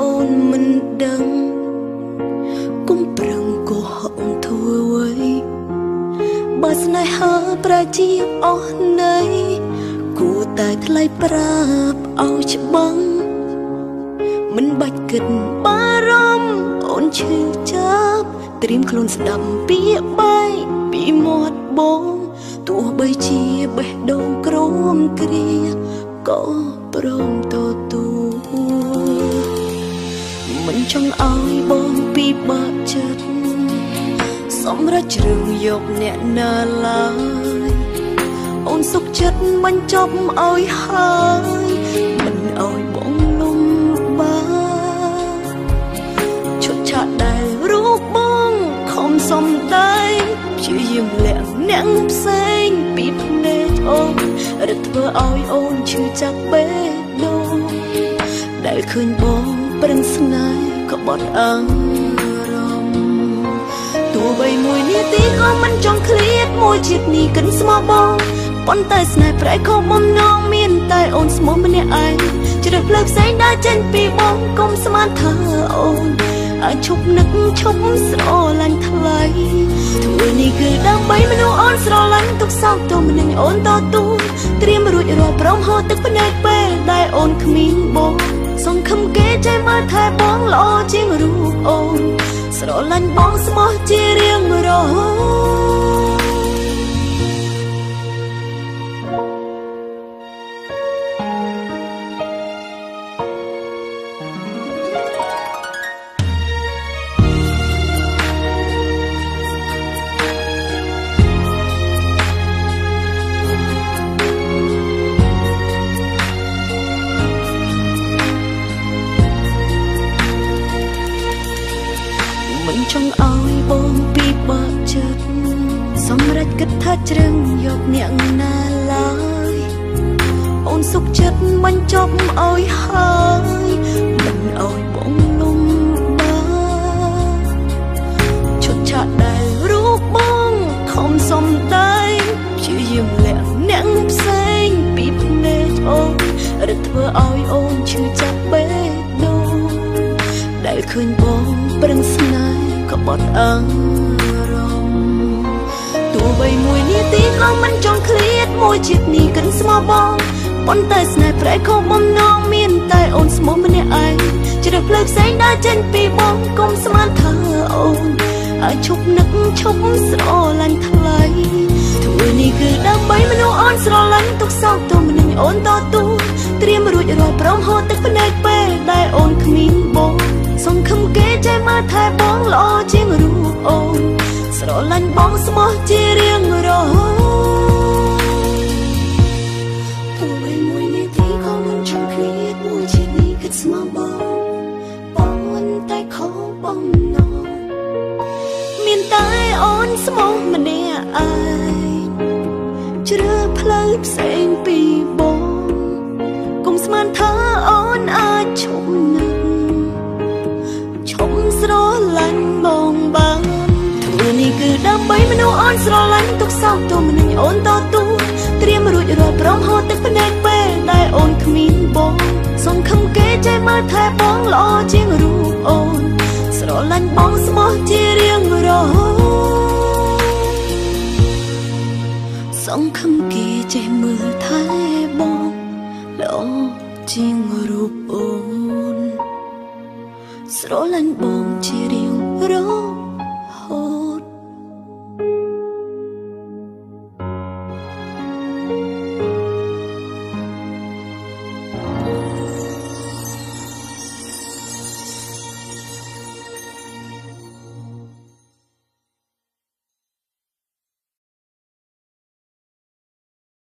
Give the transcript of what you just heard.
អូនមិនដឹងគុំប្រឹងកុហកធ្វើអ្វីបើស្នេហាប្រជាអស់ន័យគួរតែថ្លៃប្រាប់ឲ្យច្បាំងមិនបាច់គិតបារម្ភអូនឈឺចាប់ត្រៀមខ្លួនស្ដាប់ពាក្យបែកពីមាត់បងទោះបីជាបេះដូងក្រមគ្រាក៏ព្រ ចង់ឲ្យបងពីបាក់ចិត្តសម្រាប់ជ្រើសយកអ្នកណាឡើយអូនសុខចិត្តបញ្ចប់ឲ្យហើយមិនឲ្យបងលំបាឈុតឆាកដែលរូបបងខំសំដែងព្យាយាមលាក់អ្នកផ្សេងពីភ្នែកអូនរត់ធ្វើឲ្យអូនឈឺចាប់បេះដូងដែលឃើញបងប្រឹងស្នេហ៍ ក៏បត់អារម្មណ៍ទោះបីមួយនាទីក៏មិនចង់ឃ្លាតមួយជាតិនេះកិនស្មោះបងប៉ុន្តែស្នេហ៍ប្រែខំបំណងមានតែអូនស្មោះម្នាក់ឯងជ្រើសផ្លើផ្សេងដើរចេញពីបងកុំស្មានថាអូនអាចឈប់នឹកឈប់ស្រឡាញ់ថ្លៃធ្វើនេះគឺដើម្បីមនុស្សអូនស្រឡាញ់ទុកសោកទោះមិននឹងអូនតទូត្រៀមរួចរាល់ព្រមហូរទឹកភ្នែកពេលដែលអូនគ្មានបង សង្ឃឹមគេចេះមើលថែបងល្អជាងរូបអូនស្រឡាញ់បងស្មោះជារៀងរហូត មិនចង់ឲ្យបងពីបាក់ចិត្តសម្រាប់គិតថាជ្រឹងយកអ្នកណាឡើយអូនសុខចិត្តបញ្ចប់ឲ្យហើយមិនឲ្យបងលំបាឈុតឆាកដែលរូបបងខំសំដែងព្យាយាមលាក់អ្នកផ្សេងពីភ្នែកអូនរត់ធ្វើឲ្យអូនឈឺចាប់បេះដូងដែលឃើញបងប្រឹងស្នេហ៍ ក៏បត់អារម្មណ៍ទោះបីមួយនាទីក៏មិនចង់ឃ្លាតមួយជាតិនេះកិនស្មោះបងប៉ុន្តែស្នេហ៍ប្រែខំបំណងមានតែអូនស្មោះម្នាក់ឯងជ្រើសផ្លើផ្សេងដើរចេញពីបងកុំស្មានថាអូនអាចឈប់នឹកឈប់ស្រឡាញ់ថ្លៃធ្វើនេះគឺដើម្បីមនុស្សអូនស្រឡាញ់ទុកសោកទោះមិននឹងអូនតទូត្រៀមរួចរាល់ព្រមហូរទឹកភ្នែកពេលដែលអូនគ្មានបងសង្ឃឹមគេចេះមើលថែប ជារៀងរហូតទោះបីមួយនាទីក៏មិនចង់ឃ្លាតមួយជាតិនេះគិតស្មោះបងបងតែខំបងណងមានតែអូនស្មោះម្នាក់ នុស្សអូនស្រឡាញ់ទុកសោកទោះមិននឹងអូនតទូត្រៀមរួចរាល់ព្រមហូរទឹកភ្នែកពេលដែលអូនគ្មានបងសង្ឃឹមគេចេះមើលថែបងល្អជាងរូបអូនស្រឡាញ់បងស្មោះជារៀងរហូតសង្ឃឹមគេចេះមើលថែបងល្អជាងរូបអូនស្រឡាញ់បងជារៀង